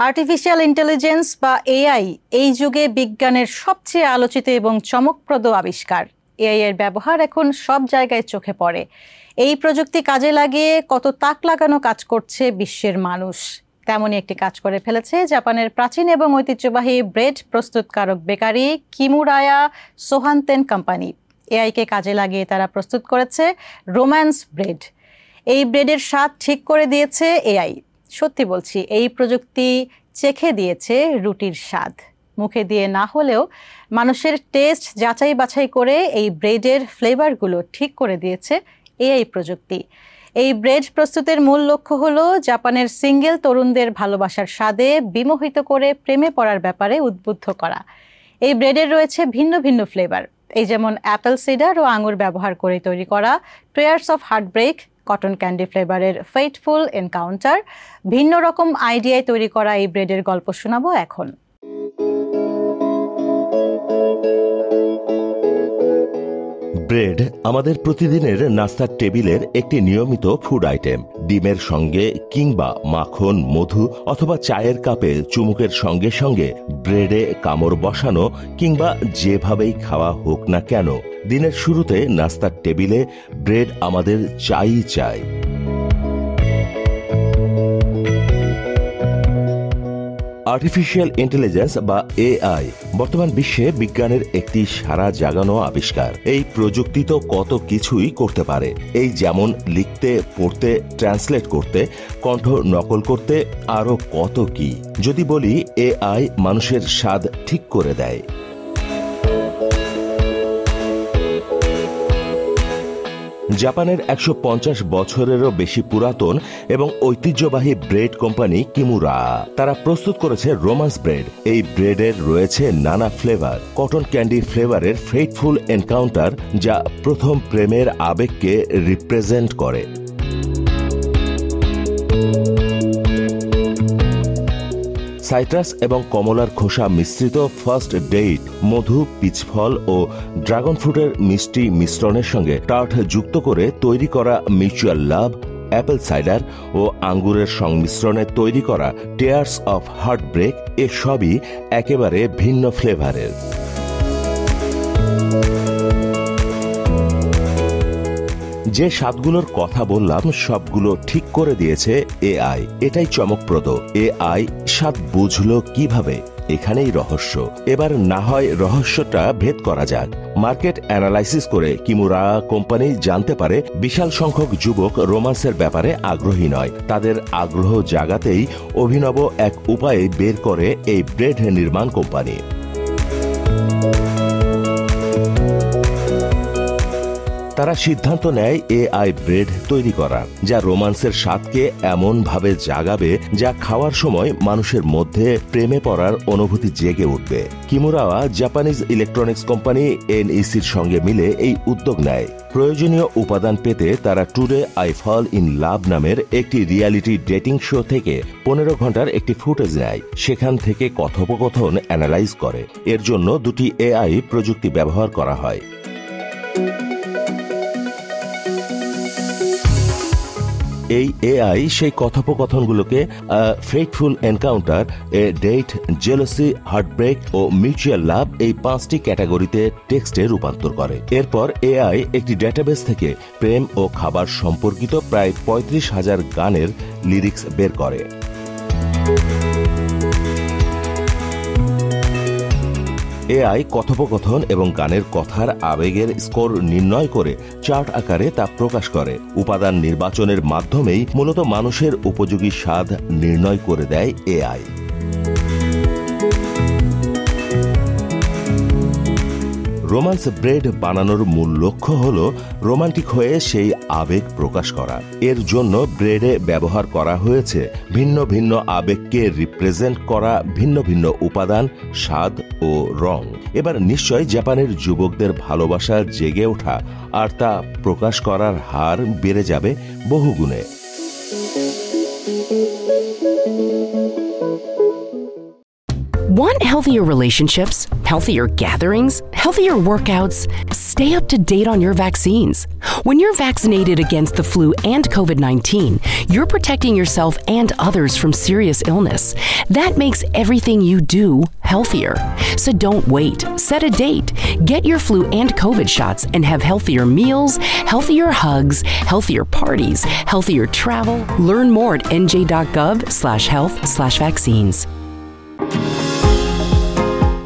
Artificial intelligence বা AI এই যুগে বিজ্ঞানের সবচেয়ে আলোচিত এবং চমকপ্রদ আবিষ্কার। এআই এর ব্যবহার এখন সব জায়গায় চোখে পড়ে। এই প্রযুক্তি কাজে লাগিয়ে কত তাক লাগানো কাজ করছে বিশ্বের মানুষ। তেমনই একটি কাজ করে ফেলেছে জাপানের প্রাচীন এবং ঐতিহ্যবাহী ব্রেড প্রস্তুতকারক বেকারি কিমুরায়া সোহানতেন কোম্পানি। এআইকে কাজে লাগিয়ে তারা প্রস্তুত করেছে রোম্যান্স ব্রেড। এই ব্রেডের স্বাদ ঠিক করে দিয়েছে এআই সত্যি বলছি, এই প্রযুক্তি চেখে দিয়েছে রুটির স্বাদ। মুখে দিয়ে না হলেও মানুষের টেস্ট যাচাই বাছাই করে এই ব্রেডের ফ্লেভারগুলো ঠিক করে দিয়েছে এআই প্রযুক্তি। এই ব্রেড প্রস্তুতের মূল লক্ষ্য হলো জাপানের সিঙ্গেল তরুণদের ভালোবাসার স্বাদে বিমোহিত করে প্রেমে পড়ার ব্যাপারে উদ্বুদ্ধ করা। এই ব্রেডের রয়েছে ভিন্ন ভিন্ন ফ্লেভার। এই যেমন অ্যাপেল সিডার ও আঙুর ব্যবহার করে তৈরি করা, prayers of heartbreak cotton candy ফ্লেভারের ফেটফুল এনকাউন্টার ভিন্ন রকম আইডিয়ায় তৈরি করা এই ব্রেডের গল্প শোনাবো এখন। ব্রেড আমাদের প্রতিদিনের নাস্তার টেবিলের একটি নিয়মিত ফুড আইটেম ডিমের সঙ্গে কিংবা মাখন, মধু অথবা চায়ের কাপে চুমুকের সঙ্গে সঙ্গে ব্রেডে কামড় বসানো কিংবা যেভাবেই খাওয়া হোক না কেন, দিনের শুরুতে নাস্তার টেবিলে ব্রেড আমাদের চাই চাই। আর্টিফিশিয়াল ইন্টেলিজেন্স বা এআই বর্তমান বিশ্বে বিজ্ঞানের একটি সারা জাগানো আবিষ্কার। এই প্রযুক্তি তো কত কিছুই করতে পারে। এই যেমন লিখতে, পড়তে, ট্রান্সলেট করতে, কণ্ঠ নকল করতে আরও কত কি? যদি বলি এআই মানুষের স্বাদ ঠিক করে দেয়। জাপানের একশো পঞ্চাশ বছরেরও বেশি পুরাতন এবং ঐতিহ্যবাহী ব্রেড কোম্পানি কিমুরা। তারা প্রস্তুত করেছে রোমান্স ব্রেড। এই ব্রেডের রয়েছে নানা ফ্লেভার। কটন ক্যান্ডি ফ্লেভারের ফেটফুল এনকাউন্টার যা প্রথম প্রেমের আবেগকে রিপ্রেজেন্ট করে। সাইট্রাস এবং কমলার খোসা মিশ্রিত ফার্স্ট ডেট মধু, পিচফল ও ড্রাগন ফ্রুটের মিষ্টি মিশ্রণের সঙ্গে টার্ট যুক্ত করে তৈরি করা মিউচুয়াল লাভ, অ্যাপেল সাইডার ও আঙ্গুরের সংমিশ্রণে তৈরি করা টেয়ার্স অফ হার্ট ব্রেক এসবই একেবারে ভিন্ন ফ্লেভারের। যে স্বাদগুলোর কথা বললাম, সবগুলো ঠিক করে দিয়েছে এআই। এটাই চমকপ্রদ। এআই স্বাদ বুঝলো কীভাবে? এখানেই রহস্য। এবার না হয় রহস্যটা ভেদ করা যাক। মার্কেট অ্যানালাইসিস করে কিমুরা কোম্পানি জানতে পারে, বিশাল সংখ্যক যুবক রোমান্সের ব্যাপারে আগ্রহী নয়। তাদের আগ্রহ জাগাতেই অভিনব এক উপায়ে বের করে এই ব্রেড নির্মাণ কোম্পানি। তারা সিদ্ধান্ত নেয় এআই ব্রেড তৈরি করা, যা রোমান্সের স্বাদকে এমনভাবে জাগাবে যা খাওয়ার সময় মানুষের মধ্যে প্রেমে পড়ার অনুভূতি জেগে উঠবে। কিমুরাওয়া জাপানিজ ইলেকট্রনিক্স কোম্পানি এনইসির সঙ্গে মিলে এই উদ্যোগ নেয়। প্রয়োজনীয় উপাদান পেতে তারা today I fall in love নামের একটি রিয়ালিটি ডেটিং শো থেকে পনেরো ঘণ্টার একটি ফুটেজ নেয়। সেখান থেকে কথোপকথন অ্যানালাইজ করে। এর জন্য দুটি এআই প্রযুক্তি ব্যবহার করা হয়। এই এআই সেই কথোপকথনগুলোকে fateful encounter a date jealousy heartbreak O mutual love এই পাঁচটি ক্যাটাগরিতে টেক্সটে রূপান্তর করে। এরপর এআই একটি ডেটাবেস থেকে প্রেম ও খাবার সম্পর্কিত প্রায় পঁয়ত্রিশ হাজার গানের লিরিক্স বের করে। এআই কথোপকথন এবং গানের কথার আবেগের স্কোর নির্ণয় করে চার্ট আকারে তা প্রকাশ করে। উপাদান নির্বাচনের মাধ্যমেই মূলত মানুষের উপযোগী স্বাদ নির্ণয় করে দেয় এআই। রোমান্স ব্রেড বানানোর মূল লক্ষ্য হল রোমান্টিক হয়ে সেই আবেগ প্রকাশ করা। এর জন্য ব্রেডে ব্যবহার করা হয়েছে ভিন্ন ভিন্ন আবেগকে রিপ্রেজেন্ট করা ভিন্ন ভিন্ন উপাদান, স্বাদ ও রং। এবার নিশ্চয় জাপানের যুবকদের ভালোবাসা জেগে ওঠা আর তা প্রকাশ করার হার বেড়ে যাবে বহুগুণে। Want healthier relationships, healthier gatherings, healthier workouts? Stay up to date on your vaccines. When you're vaccinated against the flu and COVID 19, you're protecting yourself and others from serious illness. That makes everything you do healthier. So don't wait. Set a date. Get your flu and COVID shots and have healthier meals, healthier hugs, healthier parties, healthier travel. Learn more at nj.gov slash health slash vaccines.